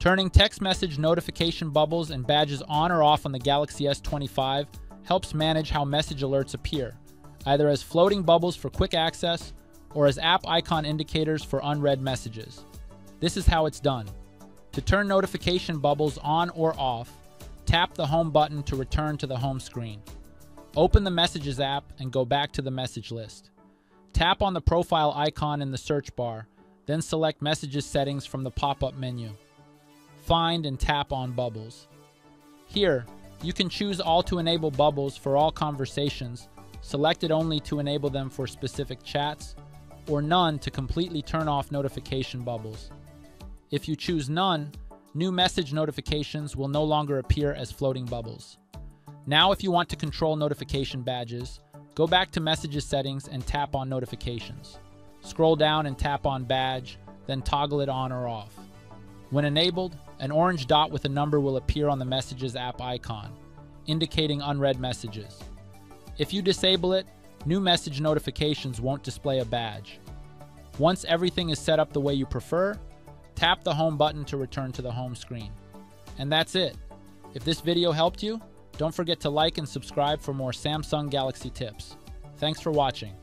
Turning text message notification bubbles and badges on or off on the Galaxy S25 helps manage how message alerts appear, either as floating bubbles for quick access or as app icon indicators for unread messages. This is how it's done. To turn notification bubbles on or off, tap the home button to return to the home screen. Open the Messages app and go back to the message list. Tap on the profile icon in the search bar, then select Messages settings from the pop-up menu. Find and tap on Bubbles. Here, you can choose all to enable bubbles for all conversations, select it only to enable them for specific chats, or none to completely turn off notification bubbles. If you choose none, new message notifications will no longer appear as floating bubbles. Now, if you want to control notification badges, go back to Messages settings and tap on Notifications. Scroll down and tap on Badge, then toggle it on or off. When enabled, an orange dot with a number will appear on the Messages app icon, indicating unread messages. If you disable it, new message notifications won't display a badge. Once everything is set up the way you prefer, tap the home button to return to the home screen. And that's it. If this video helped you, don't forget to like and subscribe for more Samsung Galaxy tips. Thanks for watching.